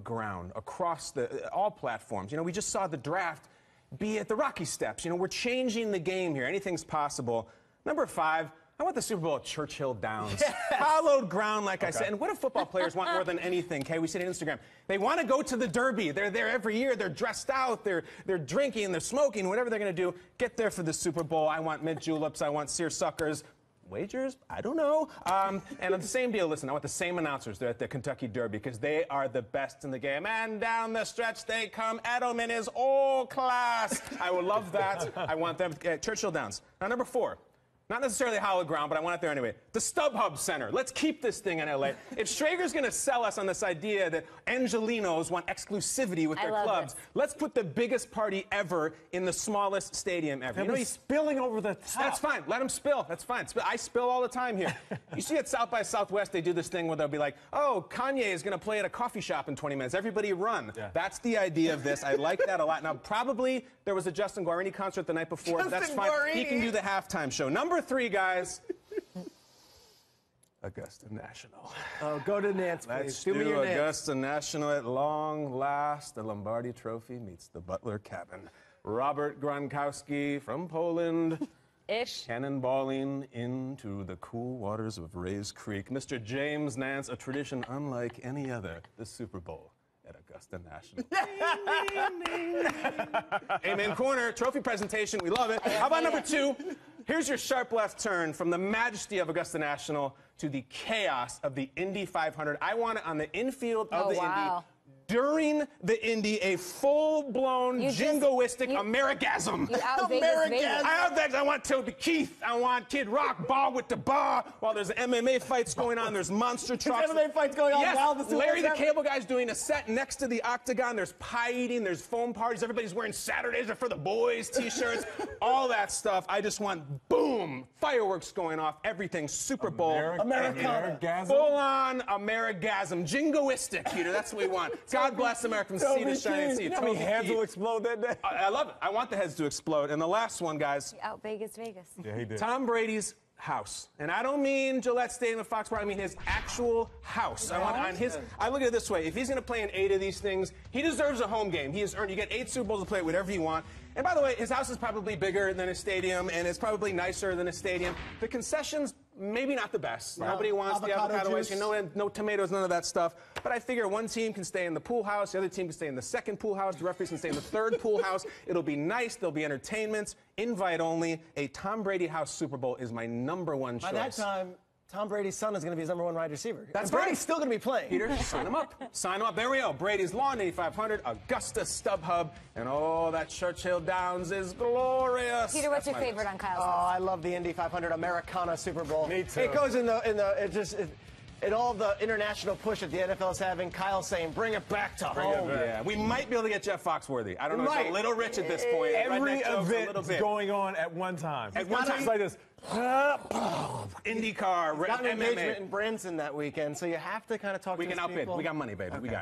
ground across the all platforms. You know, we just saw the draft be at the Rocky Steps. You know, we're changing the game here. Anything's possible. Number five. I want the Super Bowl at Churchill Downs. Yes. Hallowed ground, like okay. I said. And what do football players want more than anything, Okay, We see it on Instagram. They want to go to the Derby. They're there every year. They're dressed out. They're, they're drinking. They're smoking. Whatever they're going to do, get there for the Super Bowl. I want mint juleps. I want seersuckers wagers? I don't know. Um, and on the same deal, listen, I want the same announcers there at the Kentucky Derby because they are the best in the game. And down the stretch they come. Edelman is all class. I would love that. I want them. Uh, Churchill Downs. Now, number four. Not necessarily hollow ground, but I want it there anyway. The StubHub Center. Let's keep this thing in LA. if Schrager's going to sell us on this idea that Angelenos want exclusivity with their clubs, this. let's put the biggest party ever in the smallest stadium ever. You know, he's spilling over the top. That's fine. Let him spill. That's fine. I spill all the time here. you see at South by Southwest, they do this thing where they'll be like, oh, Kanye is going to play at a coffee shop in 20 minutes. Everybody run. Yeah. That's the idea of this. I like that a lot. Now, probably there was a Justin Guarini concert the night before. Justin That's fine. Guarini. He can do the halftime show. Number three, guys. Augusta National. Oh, go to Nantz, please. Let's do, do Augusta Nantz. National at long last. The Lombardi Trophy meets the Butler Cabin. Robert Gronkowski from Poland. Ish. Cannonballing into the cool waters of Rae's Creek. Mr. James Nantz, a tradition unlike any other, the Super Bowl at Augusta National. Amen Corner, trophy presentation. We love it. How about number two? Here's your sharp left turn from the majesty of Augusta National to the chaos of the Indy 500. I want it on the infield of oh, the wow. Indy during the Indy a full-blown jingoistic you, Amerigasm. You out Vegas, Vegas. I out Vegas. I want Toby Keith. I want Kid Rock ball with the bar while there's MMA fights going on. There's monster trucks. There's MMA fights going on yes, while the Larry the Cable Guy's doing a set next to the octagon. There's pie eating. There's foam parties. Everybody's wearing Saturdays are for the boys t-shirts. all that stuff. I just want boom fireworks going off. Everything Super Bowl. America. Full-on Amerigasm. Jingoistic, Peter. That's what we want. God bless America from sea to shining sea. You know how many heads will explode that day? I, I, love it. I want the heads to explode. And the last one, guys. Out Vegas, Vegas. Yeah, he did. Tom Brady's house. And I don't mean Gillette Stadium at Foxborough. I mean his actual house. I want on his. I look at it this way: if he's going to play in eight of these things, he deserves a home game. He has earned. You get eight Super Bowls to play it, whatever you want. And by the way, his house is probably bigger than a stadium, and it's probably nicer than a stadium. The concessions, maybe not the best. Nobody wants avocado the avocado ice cream, no, no tomatoes, none of that stuff. But I figure one team can stay in the pool house, the other team can stay in the second pool house, the referees can stay in the third pool house. It'll be nice. There'll be entertainment, invite only. A Tom Brady house Super Bowl is my number one choice. By that time, Tom Brady's son is going to be his number one wide receiver. That's Brady's right. still going to be playing. Peter, sign him up. Sign him up. There we go. Brady's Lawn 8500, Augusta StubHub, and oh, that Churchill Downs is glorious. Peter, what's That's your favorite list. on Kyle's Oh, I love the Indy 500 Americana Super Bowl. Me too. It goes in the in the it just. It, in all the international push that the NFL is having, Kyle saying, bring it back to bring home. Yeah, we might be able to get Jeff Foxworthy. I don't know. It's a little rich at this point. Every event going on at one time. At one time. It's like this. IndyCar, Got an MMA. engagement in Branson that weekend, so you have to kind of talk we to can outbid. people. We got money, baby. Okay. We got it.